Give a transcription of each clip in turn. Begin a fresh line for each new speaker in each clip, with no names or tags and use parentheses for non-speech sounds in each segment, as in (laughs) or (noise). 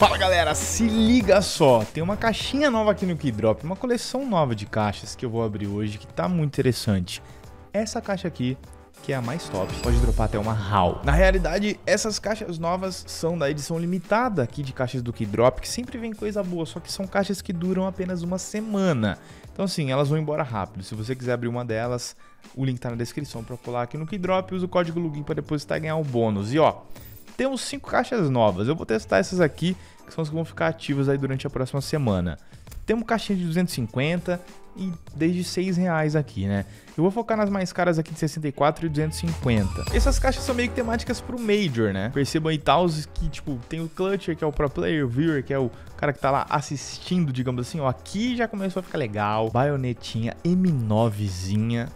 Fala galera, se liga só, tem uma caixinha nova aqui no Keydrop, uma coleção nova de caixas que eu vou abrir hoje que tá muito interessante. Essa caixa aqui, que é a mais top, pode dropar até uma HAL. Na realidade, essas caixas novas são da edição limitada aqui de caixas do Keydrop, que sempre vem coisa boa, só que são caixas que duram apenas uma semana. Então assim, elas vão embora rápido. Se você quiser abrir uma delas, o link tá na descrição para colar aqui no Keydrop, usa o código login para depositar e ganhar o um bônus. E ó, temos cinco caixas novas. Eu vou testar essas aqui, que são as que vão ficar ativas aí durante a próxima semana. Temos caixinha de 250 e desde 6 reais aqui, né? Eu vou focar nas mais caras aqui de 64 e 250. Essas caixas são meio que temáticas pro Major, né? Percebam aí tals que, tipo, tem o Clutcher, que é o Pro Player, o Viewer, que é o cara que tá lá assistindo, digamos assim, ó. Aqui já começou a ficar legal. Baionetinha M9zinha.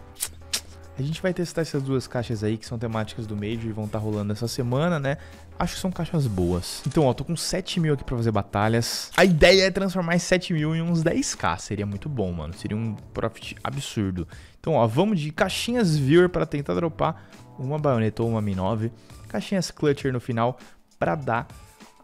A gente vai testar essas duas caixas aí que são temáticas do Major e vão estar tá rolando essa semana, né? Acho que são caixas boas. Então, ó, tô com 7 mil aqui pra fazer batalhas. A ideia é transformar esses 7 mil em uns 10k. Seria muito bom, mano. Seria um profit absurdo. Então, ó, vamos de caixinhas viewer pra tentar dropar uma baioneta ou uma Mi9. Caixinhas clutcher no final pra dar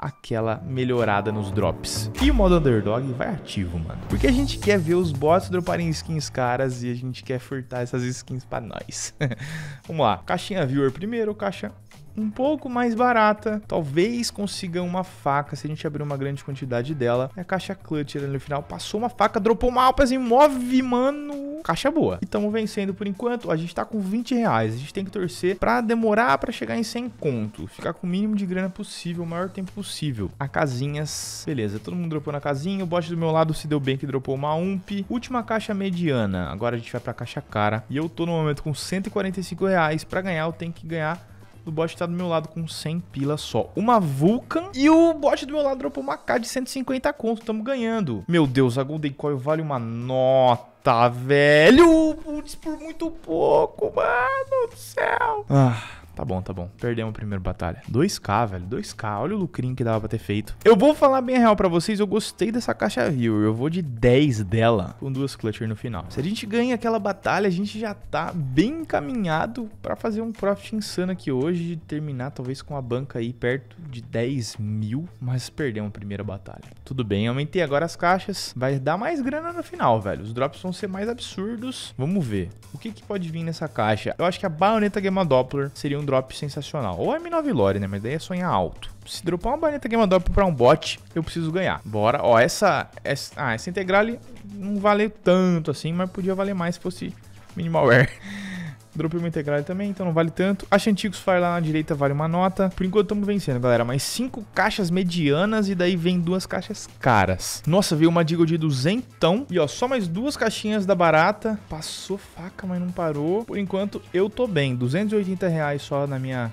aquela melhorada nos drops. E o modo underdog vai ativo, mano. Porque a gente quer ver os bots droparem skins caras e a gente quer furtar essas skins pra nós. (laughs) Vamos lá. Caixinha viewer primeiro, caixa um pouco mais barata. Talvez consiga uma faca se a gente abrir uma grande quantidade dela. É a caixa clutch ali no final. Passou uma faca, dropou uma alpas e move, mano. Caixa boa. E estamos vencendo por enquanto. A gente tá com 20 reais. A gente tem que torcer pra demorar pra chegar em 100 conto. Ficar com o mínimo de grana possível, o maior tempo possível. A casinhas. Beleza, todo mundo dropou na casinha. O bot do meu lado se deu bem que dropou uma ump. Última caixa mediana. Agora a gente vai pra caixa cara. E eu tô no momento com 145 reais. Pra ganhar eu tenho que ganhar o bot tá do meu lado com 100 pila só. Uma Vulcan e o bot do meu lado dropou uma K de 150 conto. Tamo ganhando. Meu Deus, a Golden Coil vale uma nota, velho. Putz, por muito pouco, mano do céu. Ah... Tá bom, tá bom. Perdemos a primeira batalha. 2k, velho. 2k. Olha o lucrinho que dava pra ter feito. Eu vou falar bem real pra vocês. Eu gostei dessa caixa viewer. Eu vou de 10 dela. Com duas clutcher no final. Se a gente ganha aquela batalha, a gente já tá bem encaminhado pra fazer um profit insano aqui hoje. Terminar talvez com a banca aí perto de 10 mil. Mas perdemos a primeira batalha. Tudo bem. Aumentei agora as caixas. Vai dar mais grana no final, velho. Os drops vão ser mais absurdos. Vamos ver. O que, que pode vir nessa caixa? Eu acho que a baioneta Gamma Doppler seria um um drop sensacional. Ou M9 Lore, né? Mas daí é sonhar alto. Se dropar uma baneta Game Drop pra um bot, eu preciso ganhar. Bora. Ó, essa... essa ah, essa integral não valeu tanto assim, mas podia valer mais se fosse minimalware. (laughs) Dropei uma integral também, então não vale tanto. Acho antigos Fire lá na direita vale uma nota. Por enquanto estamos vencendo, galera. Mais cinco caixas medianas e daí vem duas caixas caras. Nossa, veio uma Deagle de duzentão. E ó, só mais duas caixinhas da barata. Passou faca, mas não parou. Por enquanto eu tô bem. 280 reais só na minha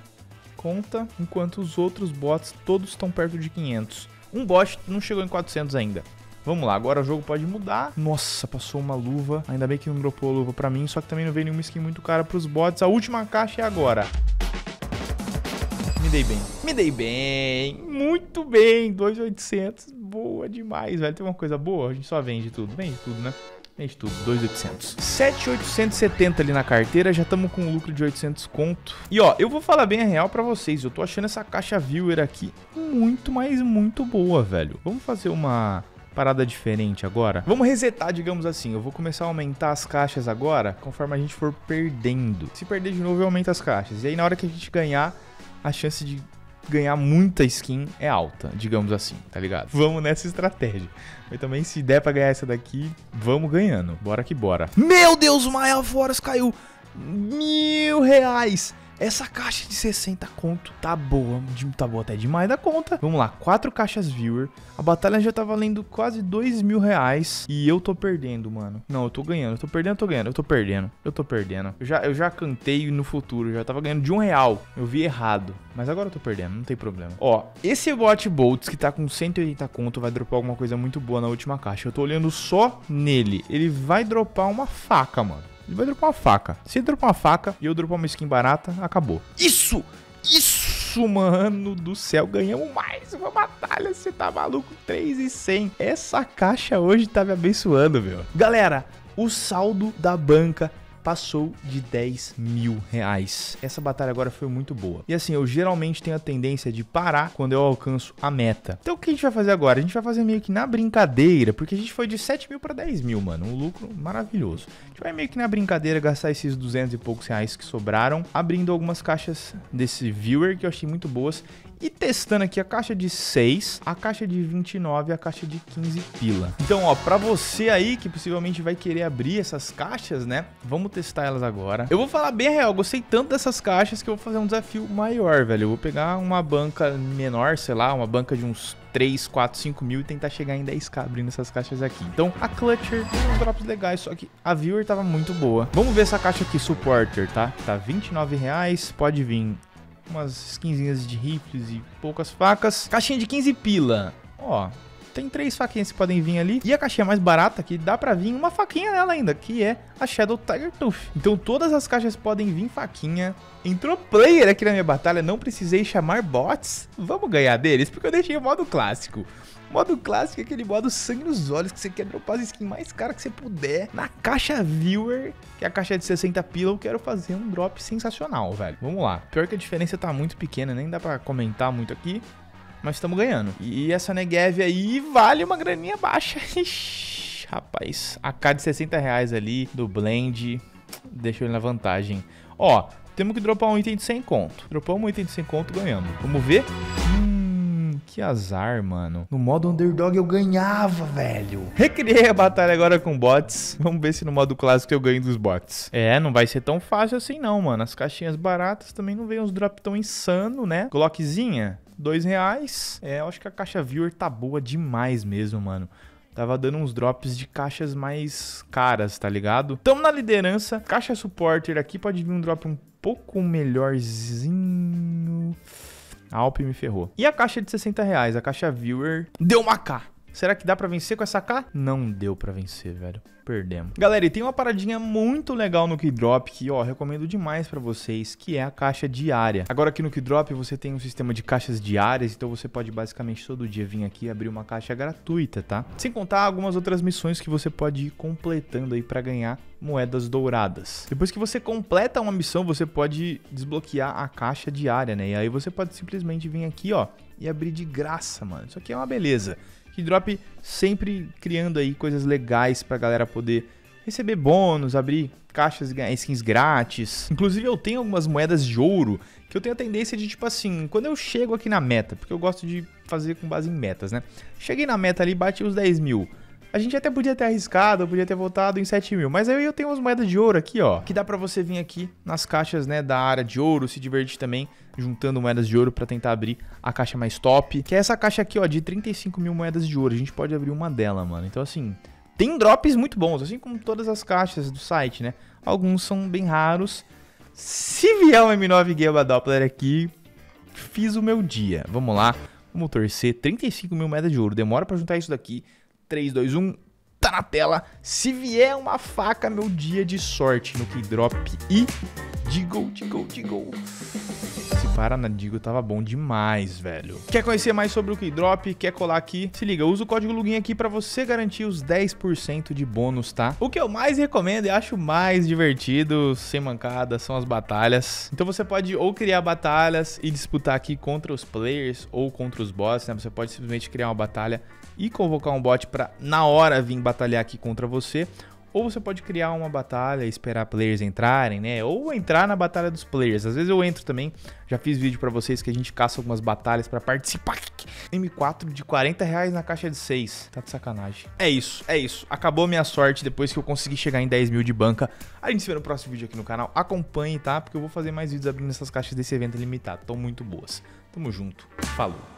conta. Enquanto os outros bots todos estão perto de 500. Um bot não chegou em 400 ainda. Vamos lá, agora o jogo pode mudar. Nossa, passou uma luva. Ainda bem que não dropou luva pra mim, só que também não veio nenhuma skin muito cara pros bots. A última caixa é agora. Me dei bem. Me dei bem. Muito bem. 2,800. Boa demais, velho. Tem uma coisa boa? A gente só vende tudo. Vende tudo, né? Vende tudo, 2,800. 7,870 ali na carteira, já estamos com um lucro de 800 conto. E ó, eu vou falar bem a real pra vocês, eu tô achando essa caixa viewer aqui muito, mas muito boa, velho. Vamos fazer uma parada diferente agora. Vamos resetar, digamos assim. Eu vou começar a aumentar as caixas agora, conforme a gente for perdendo. Se perder de novo, eu aumento as caixas. E aí, na hora que a gente ganhar, a chance de ganhar muita skin é alta, digamos assim, tá ligado? Vamos nessa estratégia. Mas também, se der pra ganhar essa daqui, vamos ganhando. Bora que bora. Meu Deus, o Maia Foras caiu mil reais. Essa caixa de 60 conto tá boa, tá boa até demais da conta. Vamos lá, quatro caixas viewer. A batalha já tá valendo quase 2 mil reais. E eu tô perdendo, mano. Não, eu tô ganhando, eu tô perdendo, eu tô ganhando, eu tô perdendo. Eu tô perdendo. Eu já, eu já cantei no futuro, já tava ganhando de um real. Eu vi errado. Mas agora eu tô perdendo, não tem problema. Ó, esse bot bolts que tá com 180 conto vai dropar alguma coisa muito boa na última caixa. Eu tô olhando só nele. Ele vai dropar uma faca, mano. Ele vai dropar uma faca. Se ele dropar uma faca e eu dropar uma skin barata, acabou. Isso! Isso, mano do céu. Ganhamos mais uma batalha. Você tá maluco? 3 e 100. Essa caixa hoje tá me abençoando, meu. Galera, o saldo da banca passou de 10 mil reais. Essa batalha agora foi muito boa. E assim, eu geralmente tenho a tendência de parar quando eu alcanço a meta. Então o que a gente vai fazer agora? A gente vai fazer meio que na brincadeira, porque a gente foi de 7 mil para 10 mil, mano. Um lucro maravilhoso. A gente vai meio que na brincadeira gastar esses 200 e poucos reais que sobraram, abrindo algumas caixas desse viewer que eu achei muito boas e testando aqui a caixa de 6, a caixa de 29 e a caixa de 15 pila. Então, ó, pra você aí que possivelmente vai querer abrir essas caixas, né? Vamos testar elas agora. Eu vou falar bem real, gostei tanto dessas caixas que eu vou fazer um desafio maior, velho. Eu vou pegar uma banca menor, sei lá, uma banca de uns 3, 4, 5 mil e tentar chegar em 10k abrindo essas caixas aqui. Então, a Clutcher tem uns drops legais, só que a Viewer tava muito boa. Vamos ver essa caixa aqui, Supporter, tá? Tá 29 reais, pode vir umas skinzinhas de rifles e poucas facas. Caixinha de 15 pila. Ó, tem três faquinhas que podem vir ali. E a caixinha mais barata, que dá pra vir uma faquinha nela ainda, que é a Shadow Tiger Tooth. Então todas as caixas podem vir faquinha. Entrou player aqui na minha batalha, não precisei chamar bots. Vamos ganhar deles, porque eu deixei o modo clássico. Modo clássico é aquele modo sangue nos olhos que você quer dropar as skins mais caras que você puder. Na caixa viewer, que é a caixa de 60 pila, eu quero fazer um drop sensacional, velho. Vamos lá. Pior que a diferença tá muito pequena, nem dá pra comentar muito aqui. Mas estamos ganhando. E essa Negev aí vale uma graninha baixa. (laughs) Ixi, rapaz, a K de 60 reais ali do Blend deixou ele na vantagem. Ó, temos que dropar um item de 100 conto. Dropamos um item de 100 conto, ganhamos. Vamos ver? Hum, que azar, mano. No modo underdog eu ganhava, velho. Recriei a batalha agora com bots. Vamos ver se no modo clássico eu ganho dos bots. É, não vai ser tão fácil assim não, mano. As caixinhas baratas também não vem uns drop tão insano, né? Glockzinha, dois reais. É, eu acho que a caixa viewer tá boa demais mesmo, mano tava dando uns drops de caixas mais caras, tá ligado? Tamo na liderança. Caixa supporter aqui pode vir um drop um pouco melhorzinho. A Alp me ferrou. E a caixa de 60 reais, a caixa Viewer, deu uma K. Será que dá pra vencer com essa K? Não deu pra vencer, velho. Perdemos. Galera, e tem uma paradinha muito legal no Keydrop que, ó, recomendo demais pra vocês, que é a caixa diária. Agora aqui no Keydrop você tem um sistema de caixas diárias, então você pode basicamente todo dia vir aqui e abrir uma caixa gratuita, tá? Sem contar algumas outras missões que você pode ir completando aí pra ganhar moedas douradas. Depois que você completa uma missão, você pode desbloquear a caixa diária, né? E aí você pode simplesmente vir aqui, ó, e abrir de graça, mano. Isso aqui é uma beleza. Keydrop sempre criando aí coisas legais pra galera poder receber bônus, abrir caixas e ganhar skins grátis. Inclusive eu tenho algumas moedas de ouro que eu tenho a tendência de, tipo assim, quando eu chego aqui na meta, porque eu gosto de fazer com base em metas, né? Cheguei na meta ali, bati os 10 mil. A gente até podia ter arriscado, podia ter voltado em 7 mil, mas aí eu tenho umas moedas de ouro aqui, ó, que dá pra você vir aqui nas caixas, né, da área de ouro, se divertir também, juntando moedas de ouro pra tentar abrir a caixa mais top, que é essa caixa aqui, ó, de 35 mil moedas de ouro, a gente pode abrir uma dela, mano, então assim, tem drops muito bons, assim como todas as caixas do site, né, alguns são bem raros, se vier um M9 Gamma Doppler aqui, fiz o meu dia, vamos lá, vamos torcer, 35 mil moedas de ouro, demora pra juntar isso daqui, 3, 2, 1, tá na tela. Se vier uma faca, meu dia de sorte no Keydrop e Diggle, Diggle, Diggle. Diggle tava bom demais, velho. Quer conhecer mais sobre o Keydrop? Quer colar aqui? Se liga, usa o código LUGIN aqui pra você garantir os 10% de bônus, tá? O que eu mais recomendo e acho mais divertido, sem mancada, são as batalhas. Então você pode ou criar batalhas e disputar aqui contra os players ou contra os bosses, né? Você pode simplesmente criar uma batalha e convocar um bot para na hora vir batalhar aqui contra você. Ou você pode criar uma batalha e esperar players entrarem, né? Ou entrar na batalha dos players. Às vezes eu entro também. Já fiz vídeo para vocês que a gente caça algumas batalhas para participar. M4 de 40 reais na caixa de 6. Tá de sacanagem. É isso, é isso. Acabou minha sorte depois que eu consegui chegar em 10 mil de banca. A gente se vê no próximo vídeo aqui no canal. Acompanhe, tá? Porque eu vou fazer mais vídeos abrindo essas caixas desse evento limitado. Estão muito boas. Tamo junto. Falou.